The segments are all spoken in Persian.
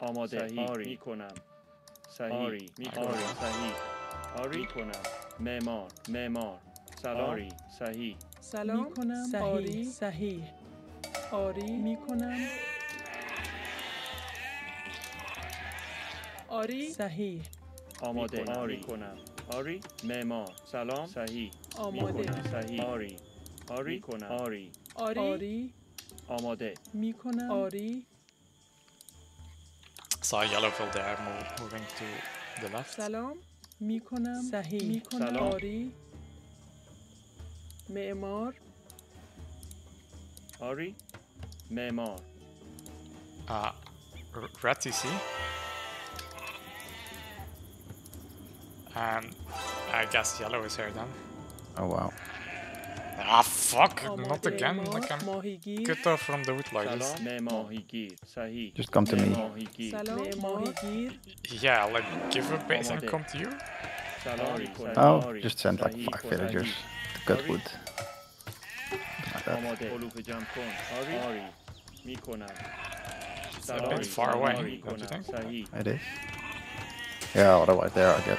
آماده. صحیح. آری. می‌کنم. صحیح آری. می‌کنم. صحیح. آری کنم معمار. معمار. سلام. آری. صحیح. سلام. می‌کنم. صحیح. آری. صحیح. آری. می‌کنم. آری. صحیح. آماده. می‌کنم. آری. کنم آری. معمار. سلام. صحیح. آماده. صحیح. آری. آری. کنم آری. آری. آری. آماده. می‌کنم. آری. Saw yellow fill there, move, moving to the left. سلام میکنم صحیح میکنم سلام. آری معمار آری معمار Uh, r- red TC. And I guess yellow is here then. Oh wow. Ah, fuck, not again. Like I'm cut off from the wood. Just come to me. Yeah, like give a base and come to you. Oh, just send like five villagers to cut wood. It's a bit far away, don't you think? It is. Yeah, otherwise there I get.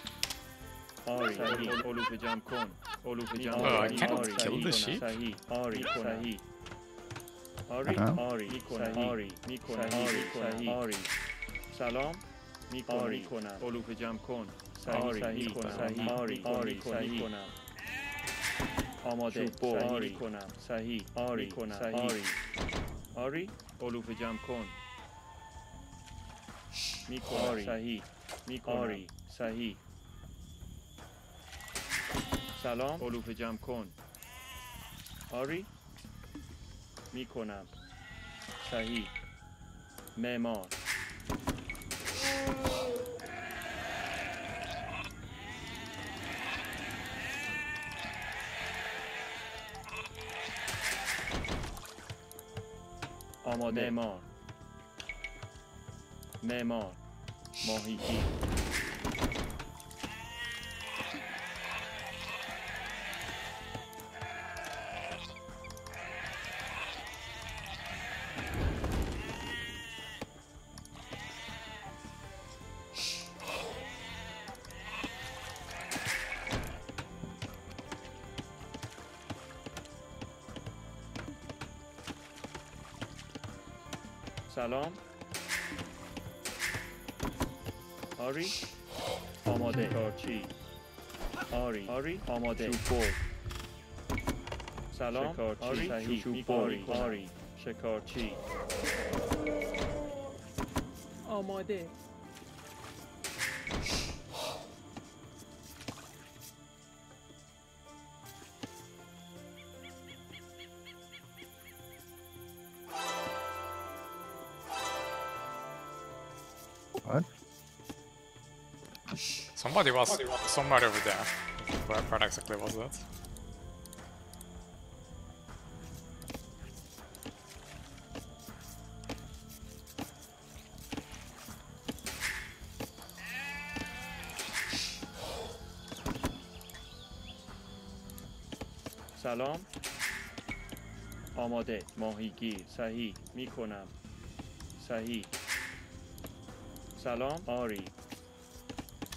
sheep. صحیح آری صحیح آری Uh-huh. آری میکنم آری میکنم آری صحیح آری سلام میکنم آری کنم علوف جمع کن صحیح صحیح کنم صحیح آری آری صحیح کنم آماده صحیح آری کنم صحیح آری کنم آری آری علوف جمع کن میکنم صحیح میکنم آری صحیح سلام. علوف جمع کن. آری؟ می‌کنم. صحیح معمار. آماده. معمار. معمار. ماهیگیر. سلام. آری. آماده. شکارچی آری. آری. آماده. چوب سلام. آری. صحیح آری. آری. شکارچی. آماده. Somebody was somewhere over there. Where, where exactly was that? سلام آماده ماهیگیر صحیح میکنم صحیح سلام آری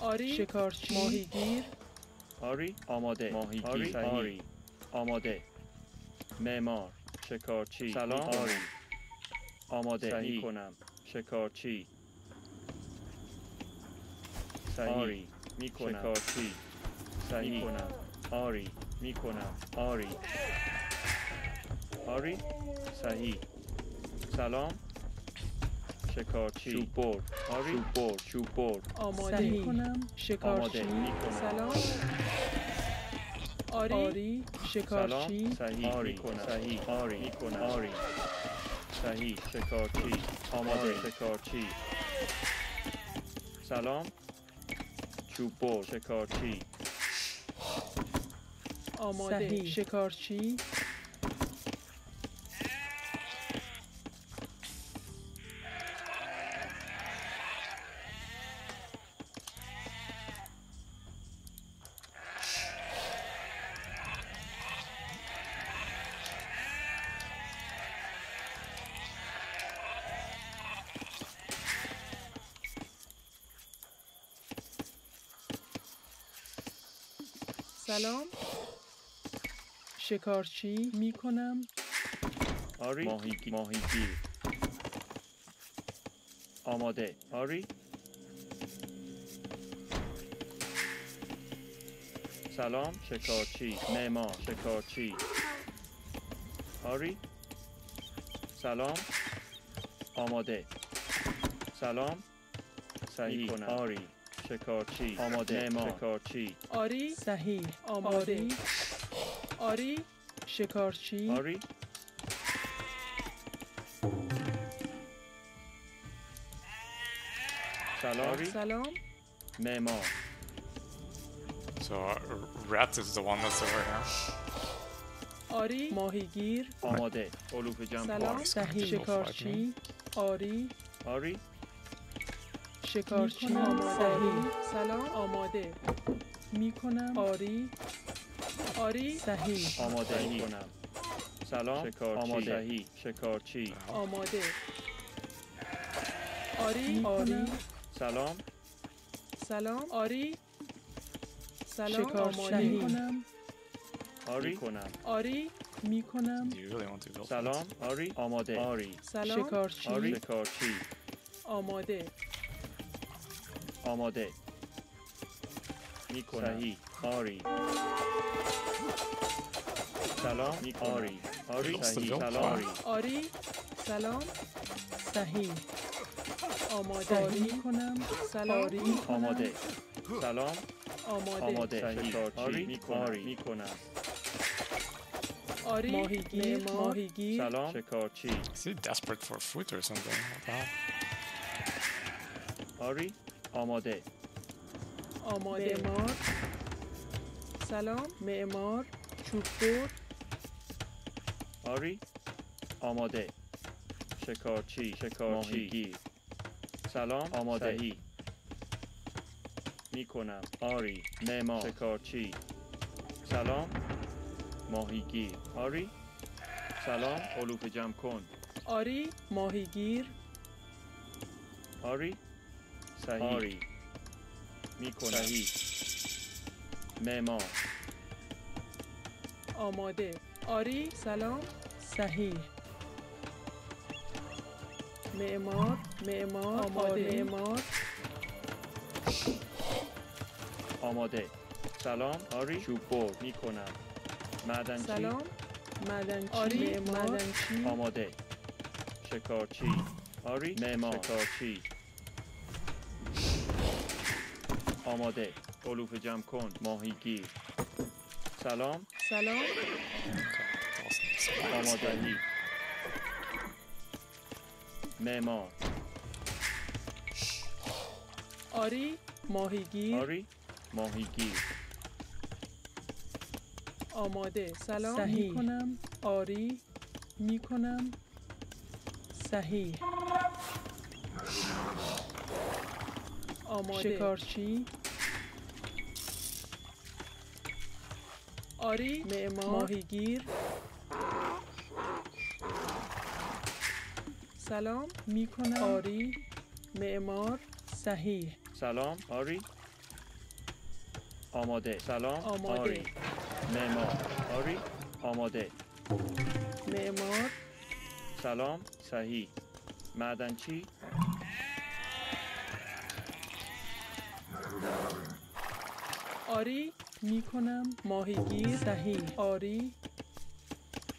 آری. شکارچی. ماهیگیر. آری. آماده. ماهیگیر. آری. صحیح. آری. آماده. معمار. شکارچی. سلام. آری. آماده. صحیح. کنم. شکارچی. صحیح. آری. می‌کنم شکارچی. صحیح کنم. آری. می‌کنم آری. آری. صحیح. سلام. شکارچی. چوب برد آری. چوب برد چوب برد آماده صحیح. می‌کنم. شکارچی. می‌کنم. سلام. آری. آری. شکارچی. صحیح آری. کنم صحیح. آری. می‌کنم. آری. صحیح. شکارچی. آماده شکارچی. سلام. چوب بر شکارچی آماده. صحیح. شکارچی. سلام. شکارچی می کنم آری ماهیگی ماهیگیر آماده. آری. سلام. شکارچی. معمار شکارچی. آری. سلام. آماده. سلام. صحیح. کنم آری. شکارچی. آماده. معمار شکارچی. آری؟ صحیح. آماده. آری. شکارچی. آری. سلام. سلام. معمار So uh, rat is the one that's over here. آری؟ ماهیگیر. آماده. علوف جمع سلام. صحیح. شکارچی. آری. آری. شکارچی می‌کنم. آماده سلام. آماده. می کنم آری. آری. صحیح. آماده. ای کنم سلام. شکارچی. آماده. صحیح. شکارچی. آماده. آری. آری. سلام. سلام. آری. سلام. شکارچی. آماده. صحیح. می کنم آری. کنم آری. می کنم Do you really want to build سلام. آری. آماده. آری سلام. شکارچی. آری. شکارچی. آماده. آماده می کنم صحیح آری سلام می آری آری Lost the صحیح build سلام آری آری سلام صحیح آماده صحیح. می کنم سلام آری. می کنم. آماده سلام آماده آماده صحیح آری می کنم می کنم آری ماهیگیر. معمار. ماهیگیر سلام شکارچی Is he desperate for food or something? What the hell? آری آماده. آماده. معمار. سلام. معمار. چوب بر آری. آماده. شکارچی. شکارچی. ماهیگیر. سلام. آماده. صحیح. می کنم آری. معمار. شکارچی. سلام. ماهیگیر. آری. سلام. علوف جمع کن. آری. ماهیگیر. آری. صحیح. آری. می کنم صحیح. معمار. آماده. آری سلام. صحیح. معمار معمار آماده. معمار. آماده. سلام. آری. چوب بر. می کنم معدنچی. سلام. معدنچی. آری. معدنچی. آماده. شکارچی. آری. معمار. شکارچی. آماده. علوف جمع کن. ماهیگیر. سلام. سلام. آمادگی. معمار. آری. ماهیگیر. آری. ماهیگیر. آماده. سلام. صحیح. می کنم. آری. می کنم. صحیح. آماده شکارچی آری معمار. ماهیگیر. سلام می کنم آری معمار. صحیح. سلام آری. آماده. سلام آماده. آری. معمار. آری آماده. معمار. سلام صحیح. معدنچی آری می کنم ماهیگیر صحیح آری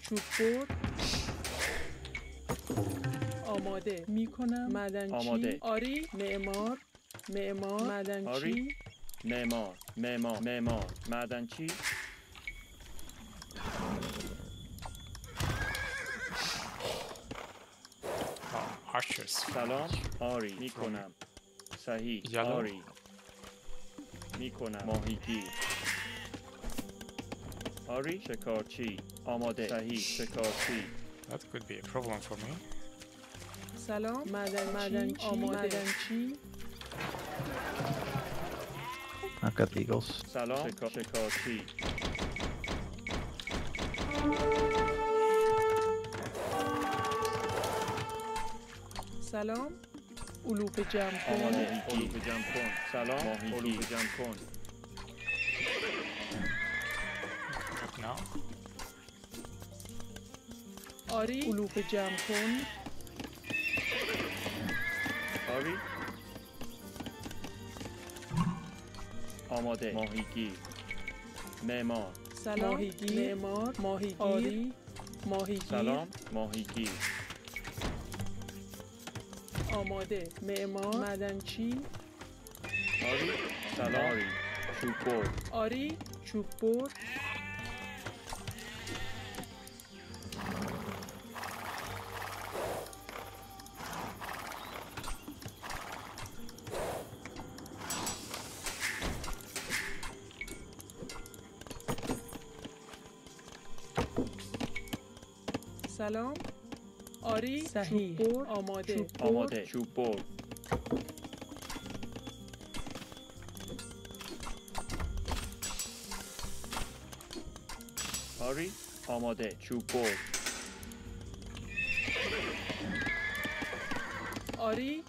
چوب بر آماده می کنم معدنچی آماده. آری معمار معمار معدنچی آری. معمار معمار معمار معدنچی archers. سلام. آری می کنم صحیح. آری. می‌کنم. ماهیگیر. آری شکارچی آماده صحیح شکارچی That could be a problem for me. سلام معدن معدنچی معدنچی I've got eagles. سلام شکار... شکارچی سلام علوف جمع کن آماده علوف جمع کن سلام علوف جمع کن آری. علوف جمع کن. آری. آماده. ماهیگیر. معمار. سلام. ماهیگیر. معمار. ماهیگیر. آری. ماهیگیر. سلام. ماهیگیر. آماده. معمار. معدنچی آری. سلام. آری. چوب آری. چوب سلام. آری صحیح. آماده. آماده. چوب بر آری آماده. چوب بر آری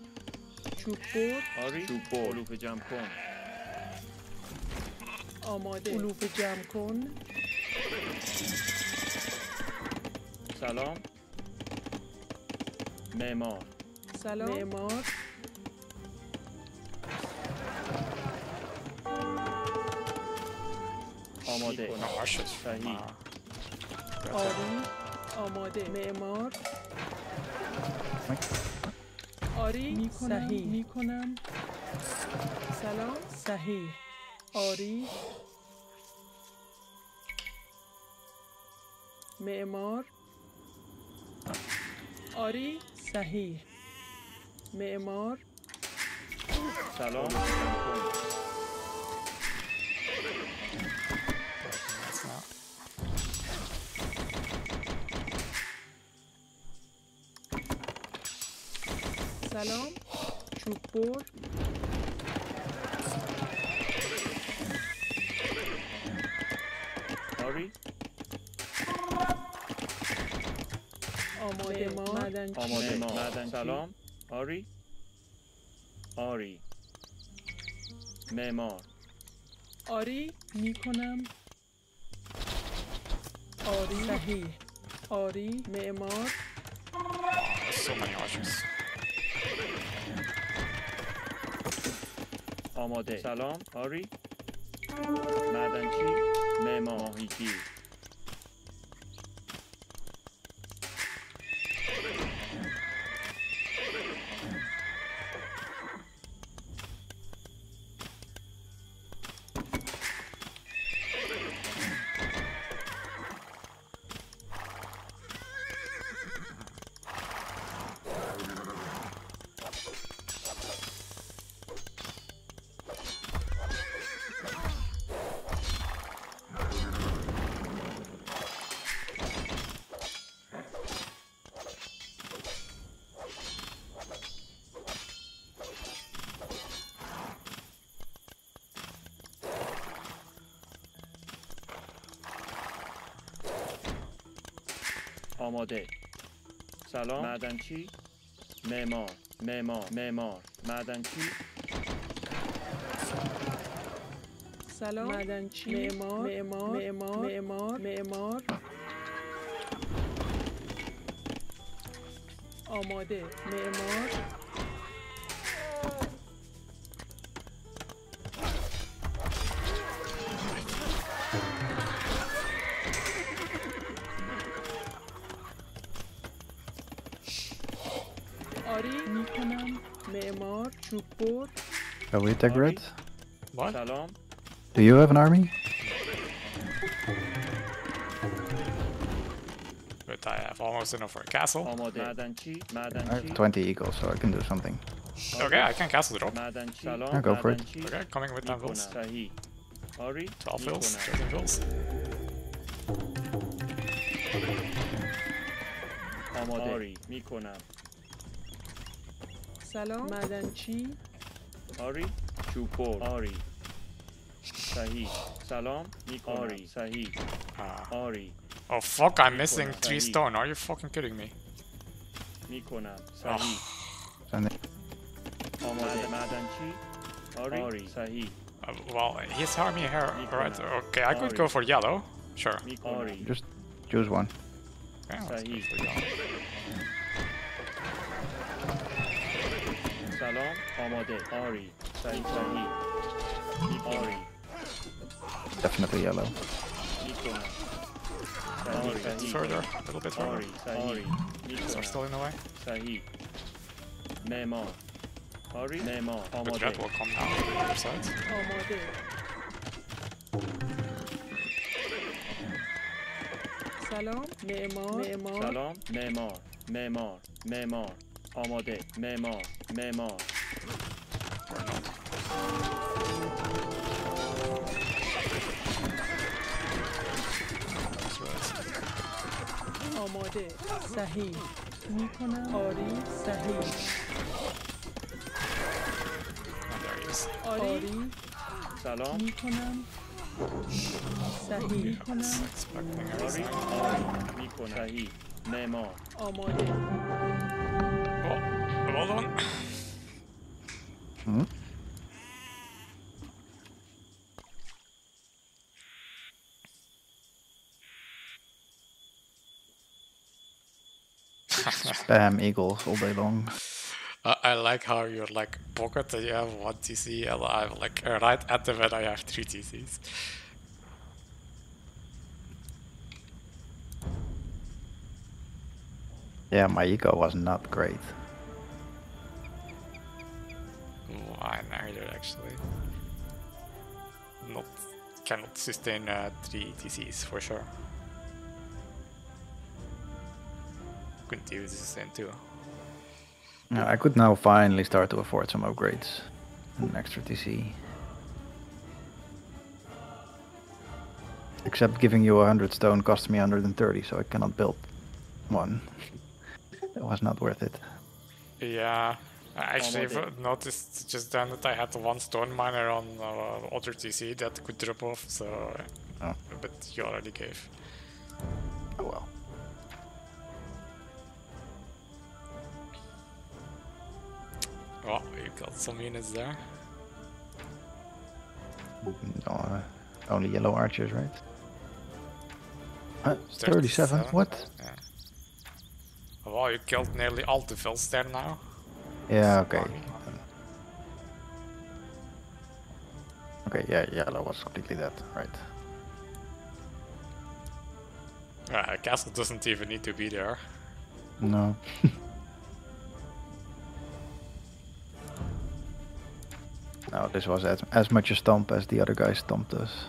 چوب بر آری. چوب بر علوف جمع کن. آماده. علوف جمع کن. سلام. معمار. سلام. معمار. آماده. صحیح. آری آماده. معمار. آری. می‌کنم صحیح. می‌کنم. سلام. صحیح. آری. معمار. آری صحیح. معمار. سلام. سلام. چوب بر. آری. آماده ما. معدنچی آماده ما. سلام. آری؟ آری. معمار. آری می‌کنم. آری. صحیح. آری. معمار. so many. آماده. سلام. آری. معدنچی معمار ماهیگیر آماده. سلام. معدنچی معمار معمار معمار. معدنچی سلام. معدنچی معمار معمار معمار معمار معمار. آماده. معمار. معمار چوب بر Shall we take red? What? سلام Do you have an army? But I have almost enough for a castle. آماده معدنچی I have معدنچی 20 eagles, so I can do something. Okay, I can castle drop. Madanchi. Salam. Yeah, go for it. Madanchi. Okay, coming with 10 vills. Sahi. Ari. 12 vills, Mikona. 13 vills. آماده آری میکنم سلام مدنچی آری چوپور آری صحیح سلام میکنم آری صحیح Uh, آری oh fuck, I'm missing Mikona. 3 stone. Are you fucking kidding me? میکنم صحیح And آماده معدنچی آری آری صحیح Uh, well, he's harming here, right? Okay, I could Ari. go for yellow. Sure. میکنم آری just choose one. Yeah, سلام آماده آری صحیح صحیح می آری Definitely yellow. میکنم A صحیح little bit صحیح further, a little bit further. آری صحیح These are still میکنم in the way. صحیح معمار آری معمار But آماده red will come now on the other side. آماده سلام معمار معمار سلام معمار معمار معمار آماده معمار معمار. آماده. صحیح. می‌کنم. آری صحیح. آری. سلام. می‌کنم. صحیح. می‌کنم آری. آری می‌کنم. صحیح. معمار. آماده. Oh, well done. Hmm? Spam eagles all day long. I, I like how you're like pocket and you have one TC and I'm like right at the when I have three TCs. Yeah, my eco was not great. Mine either actually. Not cannot sustain uh, three TCs for sure. Couldn't even sustain two. Yeah, I could now finally start to afford some upgrades. An extra TC. Except giving you 100 stone cost me 130, so I cannot build one. it was not worth it. Yeah, I actually noticed just then that I had one stone miner on uh, other TC that could drop off, so. Oh. But you already gave. Oh well. Oh, you got some units there. No, uh, only yellow archers, right? Uh, 37? 37, What? Yeah. Well, you killed nearly all the vills there now. Yeah, okay. Okay, yeah, yeah, that was completely dead, right. Uh, castle doesn't even need to be there. No. no, this was as, as much a stomp as the other guy stomped us.